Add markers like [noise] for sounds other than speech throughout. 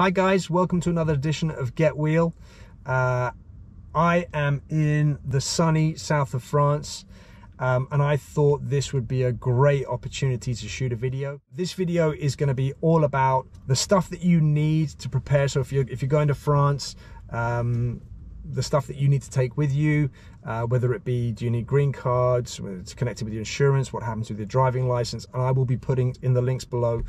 Hi guys, welcome to another edition of Get Wheel. Uh, I am in the sunny south of France um, and I thought this would be a great opportunity to shoot a video. This video is going to be all about the stuff that you need to prepare. So if you're, if you're going to France, um, the stuff that you need to take with you, uh, whether it be do you need green cards, it's connected with your insurance, what happens with your driving license, and I will be putting in the links below,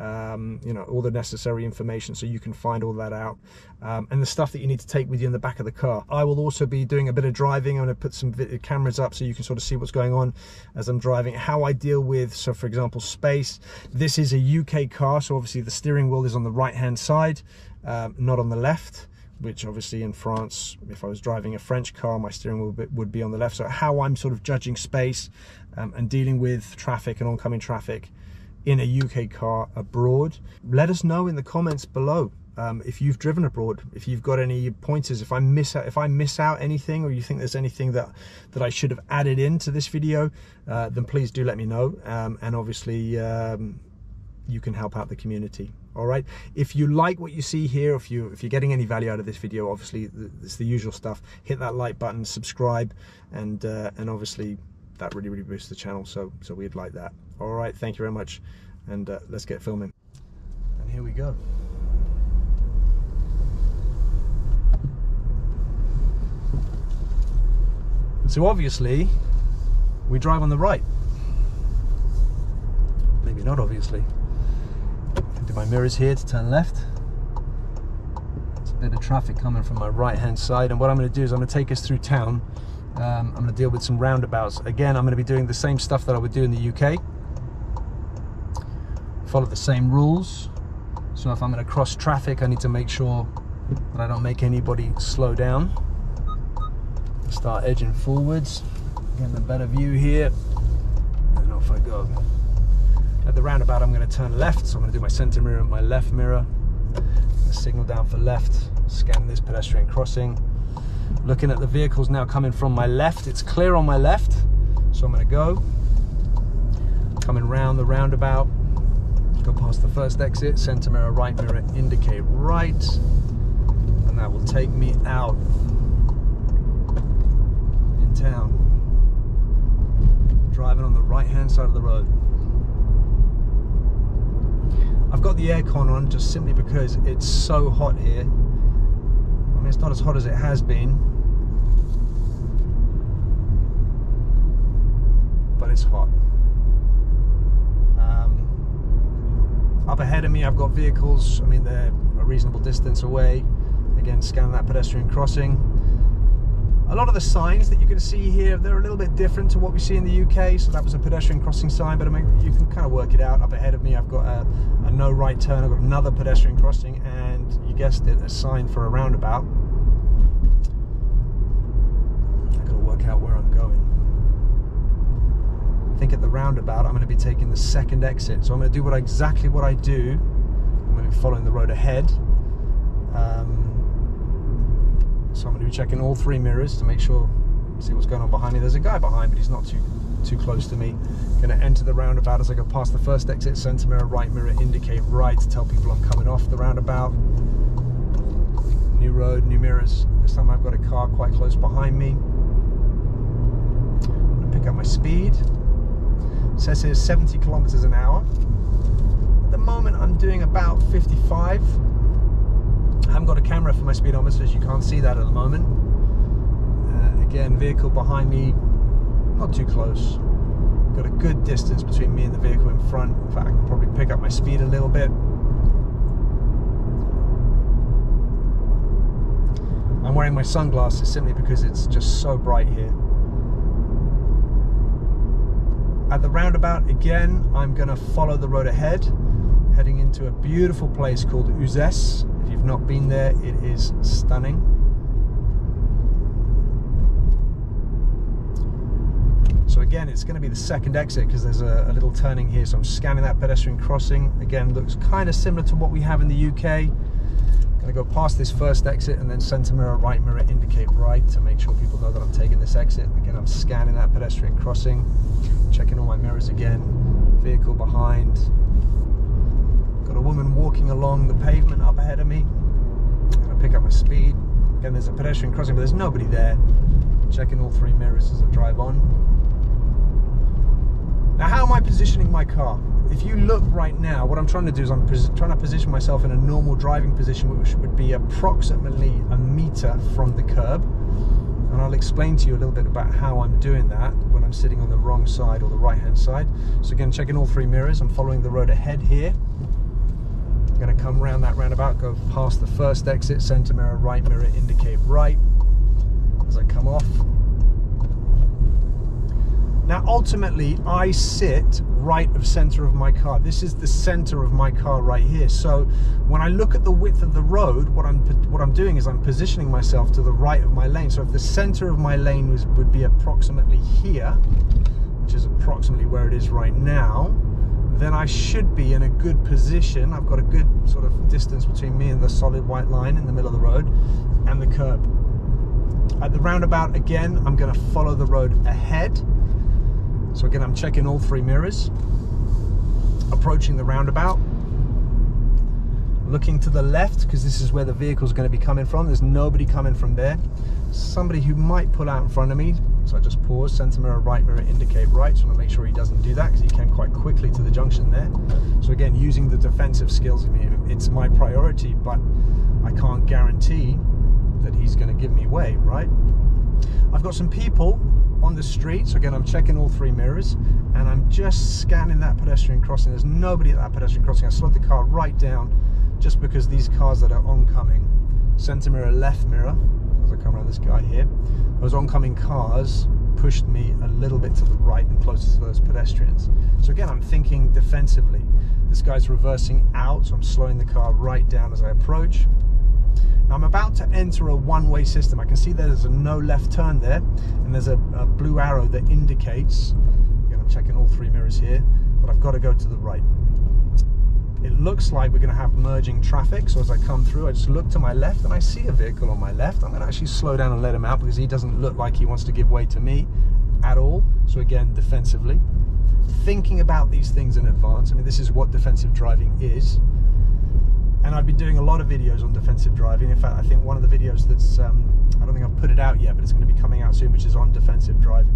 um, you know, all the necessary information so you can find all that out, um, and the stuff that you need to take with you in the back of the car. I will also be doing a bit of driving. I'm going to put some cameras up so you can sort of see what's going on as I'm driving, how I deal with, so for example, space. This is a UK car, so obviously the steering wheel is on the right hand side, um, not on the left which obviously in France, if I was driving a French car, my steering wheel would be on the left. So how I'm sort of judging space um, and dealing with traffic and oncoming traffic in a UK car abroad. Let us know in the comments below um, if you've driven abroad, if you've got any pointers, if I miss out, if I miss out anything, or you think there's anything that that I should have added into this video, uh, then please do let me know. Um, and obviously, um, you can help out the community. All right? If you like what you see here if you if you're getting any value out of this video obviously it's the usual stuff. Hit that like button subscribe and uh, and obviously that really really boosts the channel. So so we'd like that all right thank you very much and uh, let's get filming and here we go so obviously we drive on the right maybe not obviously do my mirrors here to turn left. There's a bit of traffic coming from my right hand side and what I'm going to do is I'm going to take us through town. Um, I'm going to deal with some roundabouts. Again, I'm going to be doing the same stuff that I would do in the UK. Follow the same rules. So if I'm going to cross traffic, I need to make sure that I don't make anybody slow down. Start edging forwards, getting a better view here, and off I go. At the roundabout, I'm going to turn left, so I'm going to do my center mirror, my left mirror, signal down for left, scan this pedestrian crossing. Looking at the vehicles now coming from my left, it's clear on my left, so I'm going to go. Coming round the roundabout, go past the first exit, center mirror, right mirror, indicate right, and that will take me out in town. Driving on the right hand side of the road. I've got the aircon on just simply because it's so hot here. I mean, it's not as hot as it has been, but it's hot. Um, up ahead of me, I've got vehicles. I mean, they're a reasonable distance away. Again, scan that pedestrian crossing. A lot of the signs that you can see here, they're a little bit different to what we see in the UK. So that was a pedestrian crossing sign, but I mean, you can kind of work it out. Up ahead of me, I've got a, a no right turn. I've got another pedestrian crossing, and you guessed it, a sign for a roundabout. I've got to work out where I'm going. I think at the roundabout, I'm going to be taking the second exit. So I'm going to do what exactly what I do. I'm going to be following the road ahead. Um, so I'm going to be checking all three mirrors to make sure, see what's going on behind me. There's a guy behind, but he's not too too close to me. Going to enter the roundabout as I go past the first exit, center mirror, right mirror, indicate right to tell people I'm coming off the roundabout. New road, new mirrors. This time I've got a car quite close behind me. I'm going to pick up my speed. Says here 70 kilometers an hour. At the moment I'm doing about 55 I haven't got a camera for my speedometer, so you can't see that at the moment. Uh, again, vehicle behind me, not too close. Got a good distance between me and the vehicle in front. In fact, I can probably pick up my speed a little bit. I'm wearing my sunglasses simply because it's just so bright here. At the roundabout, again, I'm going to follow the road ahead, heading into a beautiful place called Uzès If you've not been there, it is stunning. So again, it's going to be the second exit because there's a, a, little turning here. So I'm scanning that pedestrian crossing. Again, looks kind of similar to what we have in the UK. To go past this first exit and then center mirror, right mirror, indicate right to make sure people know that I'm taking this exit. Again, I'm scanning that pedestrian crossing, checking all my mirrors again. Vehicle behind, got a woman walking along the pavement up ahead of me. I'm gonna pick up my speed. Again, there's a pedestrian crossing, but there's nobody there. Checking all three mirrors as I drive on. Now, how am I positioning my car? If you look right now, what I'm trying to do is I'm trying to position myself in a normal driving position, which would be approximately a meter from the curb. And I'll explain to you a little bit about how I'm doing that when I'm sitting on the wrong side or the right hand side. So again, checking all three mirrors. I'm following the road ahead here. I'm going to come around that roundabout, go past the first exit, center mirror, right mirror, indicate right as I come off. Now, ultimately, I sit right of center of my car. This is the center of my car right here. So when I look at the width of the road, what I'm what I'm doing is I'm positioning myself to the right of my lane. So if the center of my lane was, would be approximately here, which is approximately where it is right now, then I should be in a good position. I've got a good sort of distance between me and the solid white line in the middle of the road and the curb. At the roundabout again, I'm going to follow the road ahead. So again, I'm checking all three mirrors, approaching the roundabout, looking to the left because this is where the vehicle is going to be coming from. There's nobody coming from there. Somebody who might pull out in front of me, so I just pause, center mirror, right mirror, indicate right. So I want to make sure he doesn't do that because he came quite quickly to the junction there. So again, using the defensive skills, it's my priority, but I can't guarantee that he's going to give me way, right? I've got some people on the street. So again, I'm checking all three mirrors and I'm just scanning that pedestrian crossing. There's nobody at that pedestrian crossing. I slowed the car right down just because these cars that are oncoming, center mirror, left mirror, as I come around this guy here, those oncoming cars pushed me a little bit to the right and closer to those pedestrians. So again, I'm thinking defensively. This guy's reversing out, so I'm slowing the car right down as I approach. Now I'm about to enter a one-way system. I can see there's a no left turn there, and there's a, a blue arrow that indicates, again, I'm checking all three mirrors here, but I've got to go to the right it looks like we're going to have merging traffic. So as I come through, I just look to my left and I see a vehicle on my left. I'm going to actually slow down and let him out because he doesn't look like he wants to give way to me at all. So again, defensively. Thinking about these things in advance. I mean, this is what defensive driving is. And I've been doing a lot of videos on defensive driving. In fact, I think one of the videos that's, um, I don't think I've put it out yet, but it's going to be coming out soon, which is on defensive driving.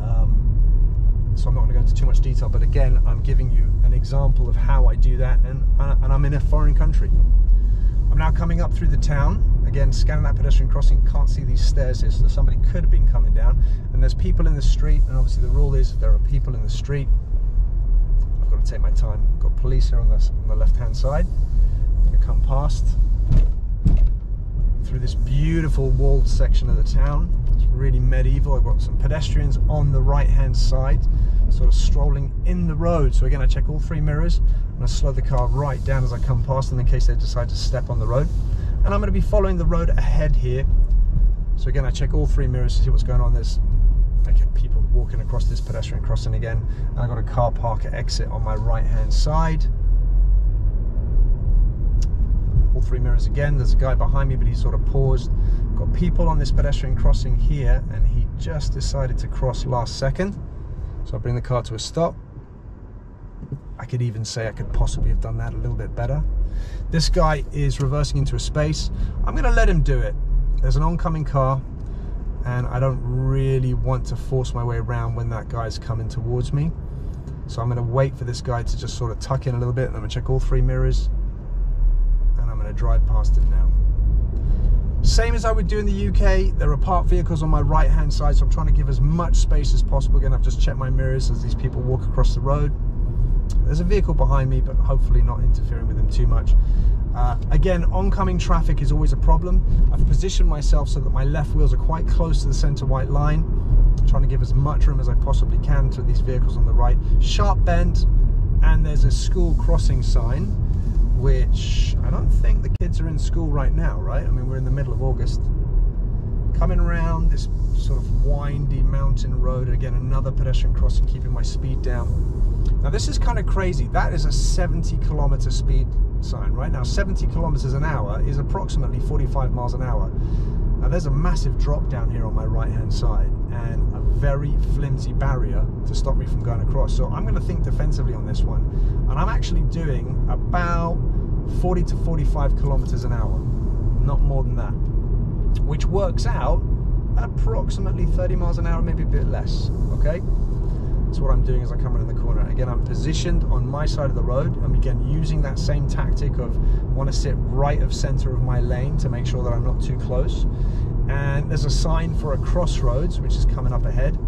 Um, so I'm not going to go into too much detail, but again, I'm giving you an example of how I do that, and, uh, and I'm in a foreign country. I'm now coming up through the town, again, scanning that pedestrian crossing, can't see these stairs here, so somebody could have been coming down, and there's people in the street, and obviously the rule is there are people in the street. To take my time. Got police here on the, on the left-hand side. I'm going to come past through this beautiful walled section of the town It's really medieval. I've got some pedestrians on the right hand side, sort of strolling in the road. So again, I check all three mirrors and I slow the car right down as I come past them in case they decide to step on the road. And I'm going to be following the road ahead here. So again, I check all three mirrors to see what's going on. There's I get people walking across this pedestrian crossing again. And I've got a car park exit on my right hand side all three mirrors again. There's a guy behind me, but he sort of paused. Got people on this pedestrian crossing here, and he just decided to cross last second. So I bring the car to a stop. I could even say I could possibly have done that a little bit better. This guy is reversing into a space. I'm going to let him do it. There's an oncoming car, and I don't really want to force my way around when that guy's coming towards me. So I'm going to wait for this guy to just sort of tuck in a little bit, and I'm to check all three mirrors, and I'm going to drive past him now. Same as I would do in the UK, there are parked vehicles on my right hand side, so I'm trying to give as much space as possible. Again, I've just checked my mirrors as these people walk across the road. There's a vehicle behind me, but hopefully not interfering with them too much. Uh, again, oncoming traffic is always a problem. I've positioned myself so that my left wheels are quite close to the center white line. I'm trying to give as much room as I possibly can to these vehicles on the right. Sharp bend, and there's a school crossing sign which I don't think the kids are in school right now, right? I mean, we're in the middle of August. Coming around this sort of windy mountain road, again, another pedestrian crossing, keeping my speed down. Now, this is kind of crazy. That is a 70 kilometer speed sign, right? Now, 70 kilometers an hour is approximately 45 miles an hour. Now, there's a massive drop down here on my right hand side and a very flimsy barrier to stop me from going across. So I'm going to think defensively on this one. And I'm actually doing about 40 to 45 kilometers an hour, not more than that, which works out approximately 30 miles an hour, maybe a bit less, okay? So what I'm doing as I come around the corner. Again, I'm positioned on my side of the road. I'm again using that same tactic of want to sit right of center of my lane to make sure that I'm not too close. And there's a sign for a crossroads, which is coming up ahead.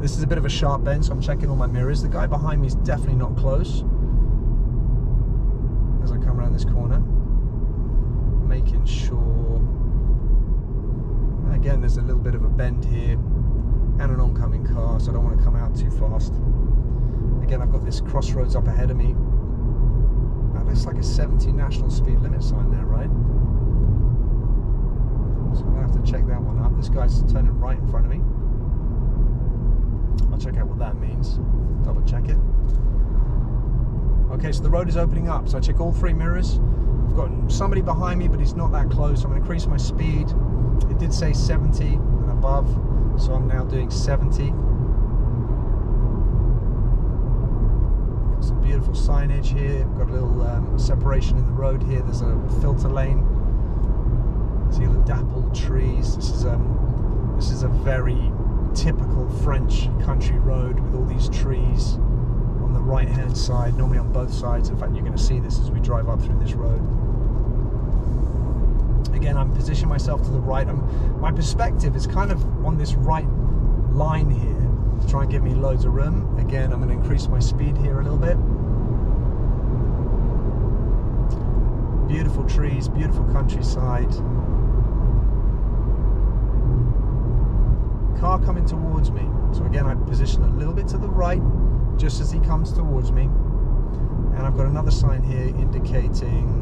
This is a bit of a sharp bend, so I'm checking all my mirrors. The guy behind me is definitely not close. As I come around this corner, making sure. Again, there's a little bit of a bend here and an oncoming car, so I don't want to come out too fast. Again, I've got this crossroads up ahead of me. That looks like a 70 national speed limit sign there, right? So I'm going to have to check that one out. This guy's turning right in front of me. I'll check out what that means. Double check it. Okay, so the road is opening up. So I check all three mirrors. I've got somebody behind me, but he's not that close. I'm going to increase my speed. It did say 70 and above so I'm now doing 70 got some beautiful signage here. Got a little um, separation in the road here. There's a filter lane. See the dappled trees. This is um this is a very typical French country road with all these trees on the right hand side normally on both sides. In fact you're going to see this as we drive up through this road again, I'm positioning myself to the right. I'm, my perspective is kind of on this right line here to try and give me loads of room. Again, I'm going to increase my speed here a little bit. Beautiful trees, beautiful countryside. Car coming towards me. So again, I position a little bit to the right, just as he comes towards me. And I've got another sign here indicating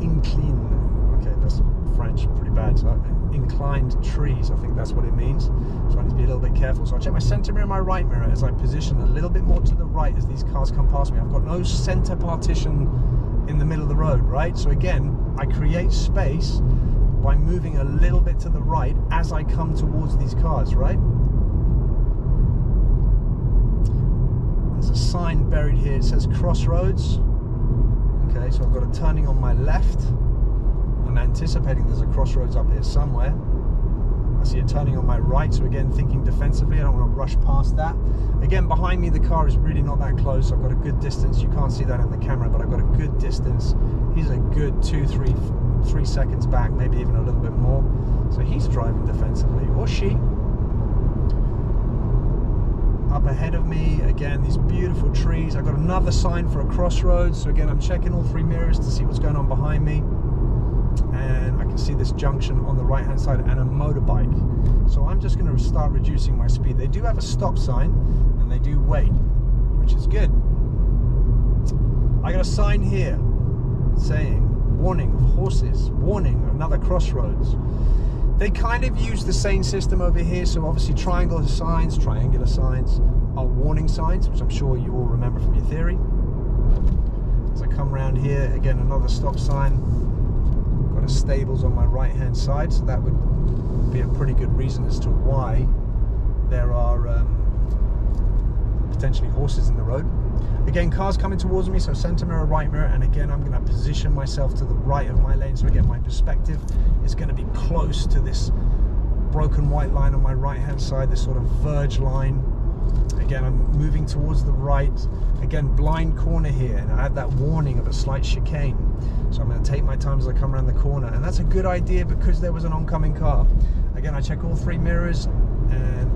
incline. Okay, that's French, pretty bad. So uh, inclined trees, I think that's what it means. So I need to be a little bit careful. So I check my center mirror and my right mirror as I position a little bit more to the right as these cars come past me. I've got no center partition in the middle of the road, right? So again, I create space by moving a little bit to the right as I come towards these cars, right? There's a sign buried here. It says Crossroads. Okay, so I've got a turning on my left. I'm anticipating there's a crossroads up here somewhere. I see a turning on my right, so again, thinking defensively, I don't want to rush past that. Again, behind me, the car is really not that close. I've got a good distance. You can't see that in the camera, but I've got a good distance. He's a good two, three, three seconds back, maybe even a little bit more. So he's driving defensively, or she up ahead of me again these beautiful trees. I've got another sign for a crossroads. So again i'm checking all three mirrors to see what's going on behind me. And i can see this junction on the right hand side and a motorbike. So i'm just going to start reducing my speed. They do have a stop sign and they do wait which is good. I got a sign here saying warning of horses. Warning of another crossroads they kind of use the same system over here. So obviously triangular signs, triangular signs are warning signs, which I'm sure you all remember from your theory. As I come around here, again, another stop sign. Got a stables on my right hand side, so that would be a pretty good reason as to why there are um, potentially horses in the road. Again, cars coming towards me, so center mirror, right mirror, and again, I'm gonna position myself to the right of my lane, so again, my perspective is gonna be close to this broken white line on my right-hand side, this sort of verge line. Again, I'm moving towards the right. Again, blind corner here, and I have that warning of a slight chicane. So I'm gonna take my time as I come around the corner, and that's a good idea because there was an oncoming car. Again, I check all three mirrors, and,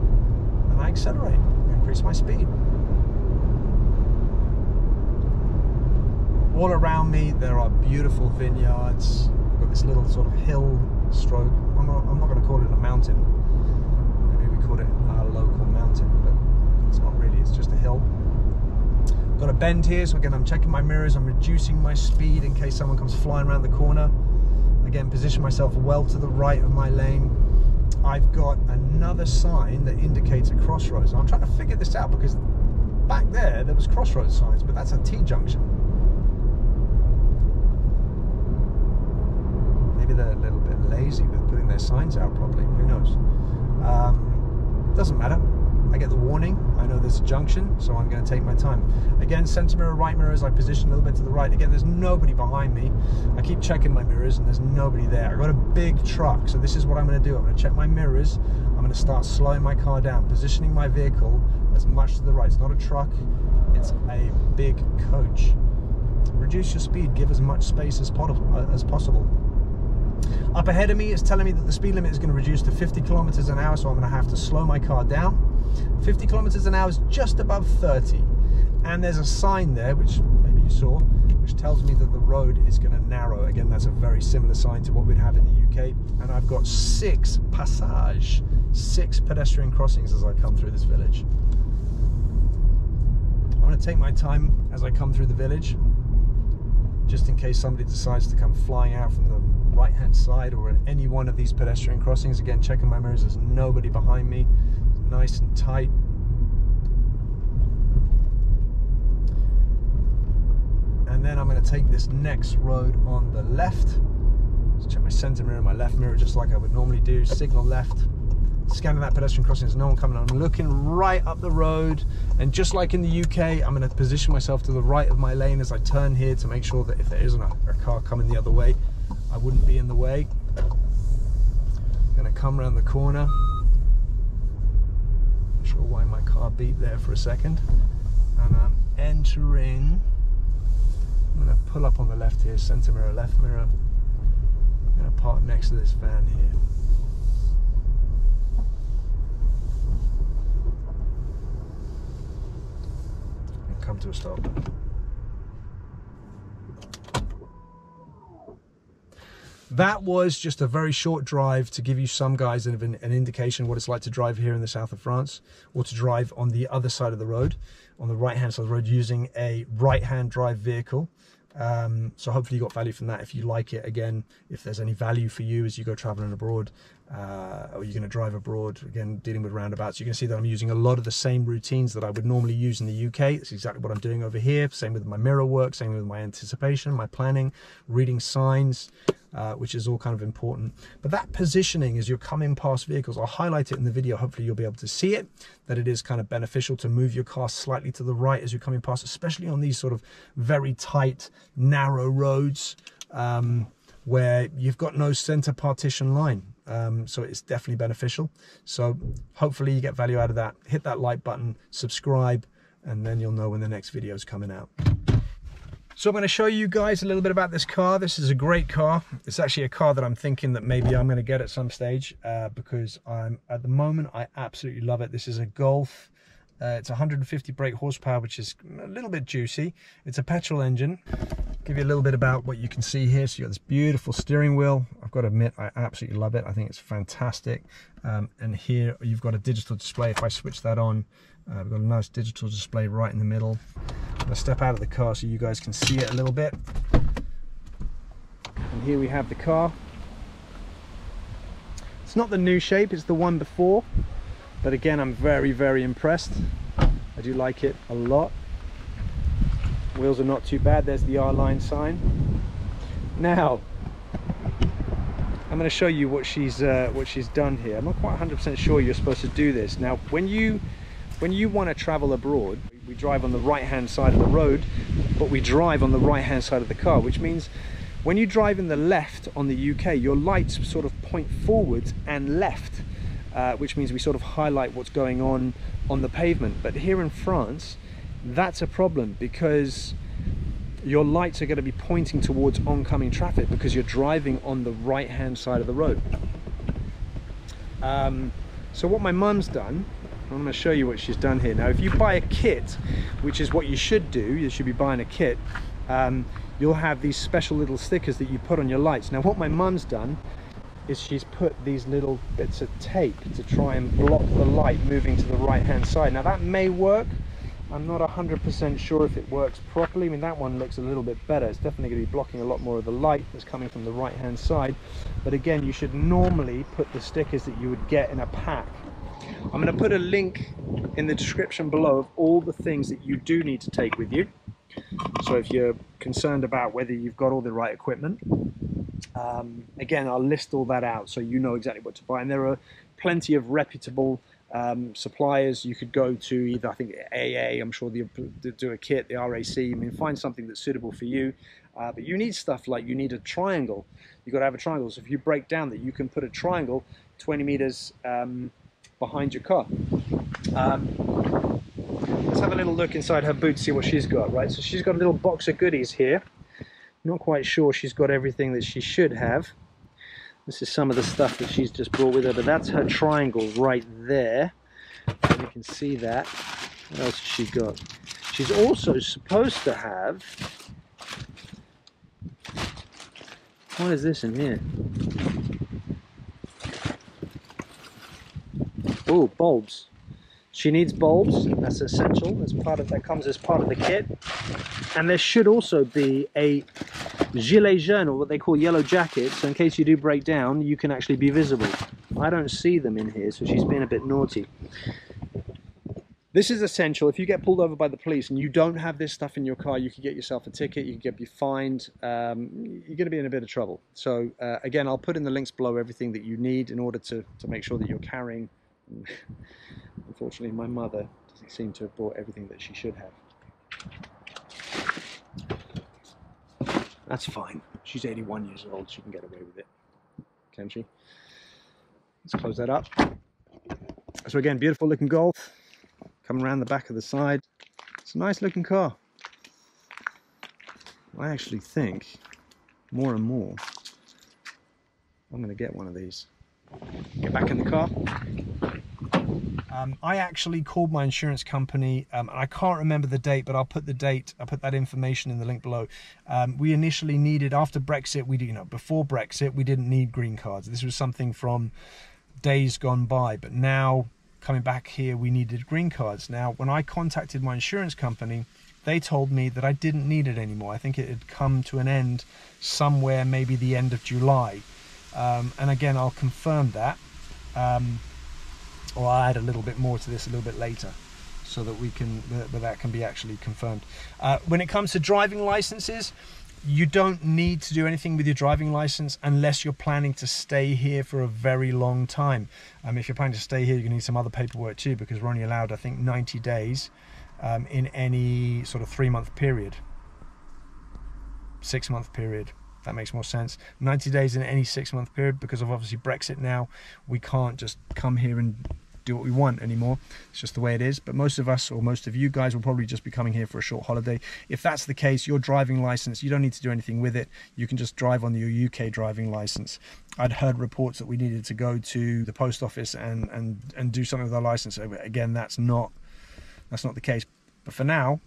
and I accelerate, increase my speed. All around me there are beautiful vineyards. I've got this little sort of hill stroke. I'm not, I'm not going to call it a mountain. Maybe we call it a local mountain but it's not really it's just a hill. Got a bend here so again I'm checking my mirrors I'm reducing my speed in case someone comes flying around the corner. Again position myself well to the right of my lane. I've got another sign that indicates a crossroads. I'm trying to figure this out because back there there was crossroads signs but that's a T-junction. maybe a little bit lazy with putting their signs out properly. Who knows? Um, Doesn't matter. I get the warning. I know there's a junction, so I'm going to take my time. Again, center mirror, right mirror as I position a little bit to the right. Again, there's nobody behind me. I keep checking my mirrors and there's nobody there. I've got a big truck, so this is what I'm going to do. I'm going to check my mirrors. I'm going to start slowing my car down, positioning my vehicle as much to the right. It's not a truck, it's a big coach. Reduce your speed, give as much space as, as possible. Up ahead of me is telling me that the speed limit is going to reduce to 50 kilometers an hour, so I'm going to have to slow my car down. 50 kilometers an hour is just above 30. And there's a sign there, which maybe you saw, which tells me that the road is going to narrow. Again, that's a very similar sign to what we'd have in the UK. And I've got six passage, six pedestrian crossings as I come through this village. I'm going to take my time as I come through the village, just in case somebody decides to come flying out from the right hand side or at any one of these pedestrian crossings. Again, checking my mirrors, there's nobody behind me nice and tight. And then I'm going to take this next road on the left. Let's check my center mirror, my left mirror, just like I would normally do. Signal left. Scanning that pedestrian crossing, there's no one coming. I'm looking right up the road, and just like in the UK, I'm going to position myself to the right of my lane as I turn here to make sure that if there isn't a, a car coming the other way, I wouldn't be in the way. To come around the corner Not sure why my car beeped there for a second. And I'm entering. I'm to pull up on the left here, center mirror, left mirror. I'm to park next to this van here. And come to a stop. That was just a very short drive to give you some guys an, an, indication what it's like to drive here in the south of France or to drive on the other side of the road, on the right hand side of the road using a right hand drive vehicle. Um, so hopefully you got value from that. If you like it, again, if there's any value for you as you go traveling abroad, uh, or you're going to drive abroad, again, dealing with roundabouts, you can see that I'm using a lot of the same routines that I would normally use in the UK. It's exactly what I'm doing over here. Same with my mirror work, same with my anticipation, my planning, reading signs, uh, which is all kind of important. But that positioning as you're coming past vehicles, I'll highlight it in the video. Hopefully you'll be able to see it, that it is kind of beneficial to move your car slightly to the right as you're coming past, especially on these sort of very tight, narrow roads um, where you've got no center partition line. Um, so it's definitely beneficial. So hopefully you get value out of that. Hit that like button, subscribe, and then you'll know when the next video is coming out. So I'm going to show you guys a little bit about this car. This is a great car. It's actually a car that I'm thinking that maybe I'm going to get at some stage uh, because I'm at the moment I absolutely love it. This is a Golf. Uh, it's 150 brake horsepower, which is a little bit juicy. It's a petrol engine. Give you a little bit about what you can see here. So you've got this beautiful steering wheel. I've got to admit, I absolutely love it. I think it's fantastic. Um, and here you've got a digital display. If I switch that on, uh, we've got a nice digital display right in the middle. I'm to step out of the car so you guys can see it a little bit. And here we have the car. It's not the new shape, it's the one before. But again, I'm very, very impressed. I do like it a lot. Wheels are not too bad. There's the R-line sign. Now, I'm going to show you what she's uh, what she's done here. I'm not quite 100% sure you're supposed to do this. Now, when you when you want to travel abroad, we drive on the right hand side of the road, but we drive on the right hand side of the car, which means when you drive in the left on the UK, your lights sort of point forwards and left, uh, which means we sort of highlight what's going on on the pavement. But here in France, that's a problem because your lights are going to be pointing towards oncoming traffic because you're driving on the right hand side of the road. Um, so what my mum's done I'm going to show you what she's done here. Now, if you buy a kit, which is what you should do, you should be buying a kit, um, you'll have these special little stickers that you put on your lights. Now, what my mum's done is she's put these little bits of tape to try and block the light moving to the right-hand side. Now, that may work. I'm not 100% sure if it works properly. I mean, that one looks a little bit better. It's definitely going to be blocking a lot more of the light that's coming from the right-hand side. But again, you should normally put the stickers that you would get in a pack I'm going to put a link in the description below of all the things that you do need to take with you. So if you're concerned about whether you've got all the right equipment, um, again, I'll list all that out so you know exactly what to buy. And there are plenty of reputable um, suppliers. You could go to either, I think, AA, I'm sure they do a kit, the RAC. I mean, find something that's suitable for you. Uh, but you need stuff like you need a triangle. You've got to have a triangle. So if you break down that, you can put a triangle 20 meters um, behind your car. Um, let's have a little look inside her boot, see what she's got, right? So she's got a little box of goodies here. Not quite sure she's got everything that she should have. This is some of the stuff that she's just brought with her, but that's her triangle right there. You can see that. What else has she got? She's also supposed to have... What is this in here? Oh, bulbs. She needs bulbs, that's essential, part of that comes as part of the kit. And there should also be a gilet jaune, or what they call yellow jacket, so in case you do break down, you can actually be visible. I don't see them in here, so she's being a bit naughty. This is essential. If you get pulled over by the police and you don't have this stuff in your car, you could get yourself a ticket, you could get be fined, um, you're going to be in a bit of trouble. So uh, again, I'll put in the links below everything that you need in order to, to make sure that you're carrying. [laughs] Unfortunately, my mother doesn't seem to have bought everything that she should have. That's fine. She's 81 years old. She can get away with it. Can she? Let's close that up. So again, beautiful looking Golf. Coming around the back of the side. It's a nice looking car. I actually think more and more I'm going to get one of these. Get back in the car. Um, I actually called my insurance company, um, and I can't remember the date, but I'll put the date, I'll put that information in the link below. Um, we initially needed, after Brexit, we you know, before Brexit, we didn't need green cards. This was something from days gone by, but now coming back here, we needed green cards. Now, when I contacted my insurance company, they told me that I didn't need it anymore. I think it had come to an end somewhere, maybe the end of July. Um, and again, I'll confirm that. Um, or I'll add a little bit more to this a little bit later so that we can that, that can be actually confirmed. Uh, when it comes to driving licenses, you don't need to do anything with your driving license unless you're planning to stay here for a very long time. Um, if you're planning to stay here, you're going to need some other paperwork too because we're only allowed, I think, 90 days um, in any sort of three month period, six month period. That makes more sense. 90 days in any six month period because of obviously Brexit now. We can't just come here and do what we want anymore. It's just the way it is. But most of us, or most of you guys, will probably just be coming here for a short holiday. If that's the case, your driving license, you don't need to do anything with it. You can just drive on your UK driving license. I'd heard reports that we needed to go to the post office and and and do something with our license. Again, that's not that's not the case. But for now,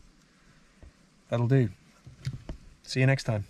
that'll do. See you next time.